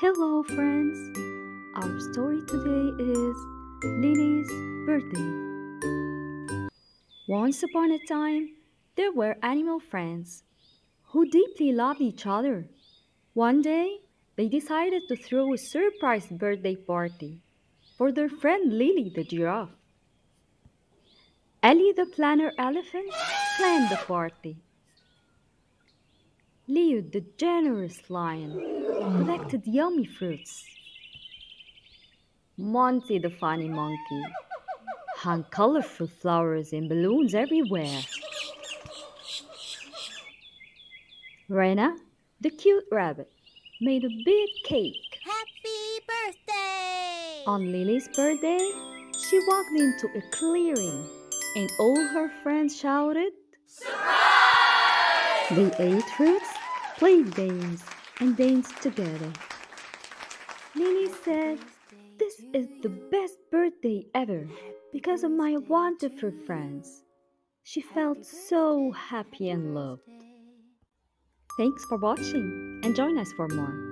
Hello, friends! Our story today is Lili's birthday. Once upon a time, there were animal friends who deeply loved each other. One day, they decided to throw a surprise birthday party for their friend Lili the giraffe. Ellie the planner elephant planned the party. Leo the generous lion collected yummy fruits. Monty the funny monkey hung colorful flowers and balloons everywhere. Rena, the cute rabbit, made a big cake. Happy birthday! On Lili's birthday, she walked into a clearing and all her friends shouted, Surprise! They ate fruits, played games, and danced together. Nini said, This is the best birthday ever because of my wonderful friends. She felt so happy and loved. Thanks for watching and join us for more.